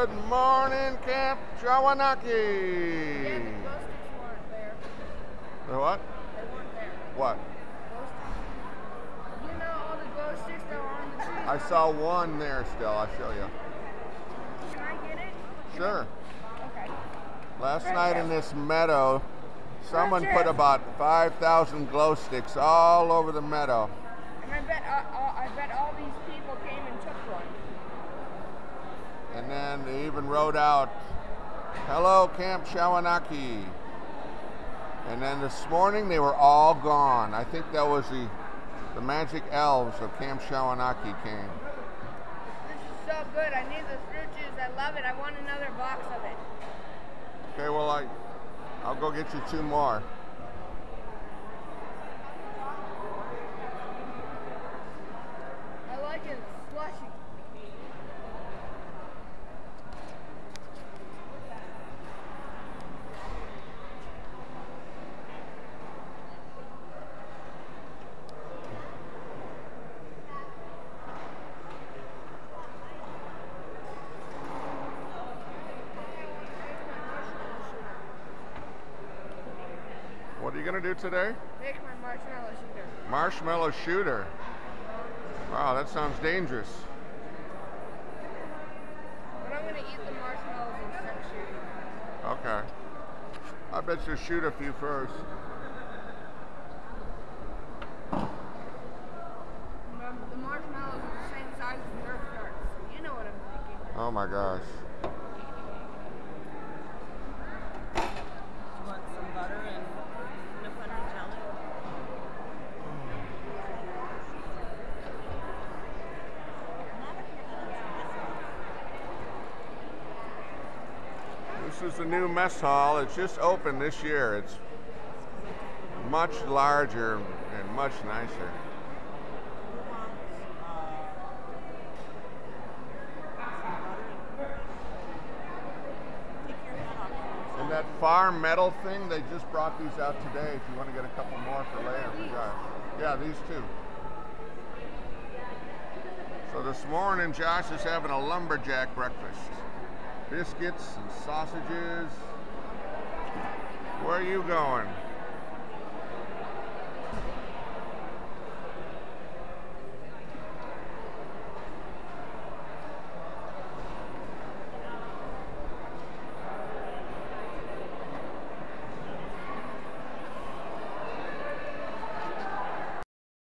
Good morning, Camp Shawanaki. Yeah, the weren't there. What? They weren't there. What? You know all the glow sticks that were on the tree? I saw one there still. I'll show you. Can I get it? Sure. Okay. Last Right night there. in this meadow, someone put about 5,000 glow sticks all over the meadow. And I bet, uh, uh, I bet all these people came and took one. And then they even wrote out, Hello, Camp Shawanaki. And then this morning they were all gone. I think that was the, the magic elves of Camp Shawanaki came. This is so good. I need this fruit juice. I love it. I want another box of it. Okay, well, I, I'll go get you two more. I like it slushy. What are you going to do today? Make my marshmallow shooter. Marshmallow shooter. Wow, that sounds dangerous. But I'm gonna eat the marshmallows instead of shooting. Okay. I bet you shoot a few first. The marshmallows are the same size as Nerf darts. So you know what I'm thinking. Oh my gosh. You want some butter and peanut butter and jelly? This is the new mess hall. It's just opened this year. It's much larger and much nicer. And that farm metal thing, they just brought these out today if you want to get a couple more for later. Yeah, these two. So this morning, Josh is having a lumberjack breakfast. Biscuits and sausages. Where are you going?